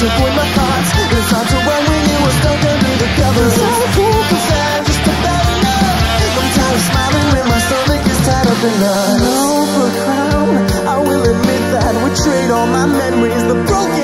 took away my thoughts It's hard to run when you were stuck under the covers It's all cool cause I'm just about enough I'm tired of smiling when my stomach is tied up in love. Love for crown I will admit that would trade all my memories The broken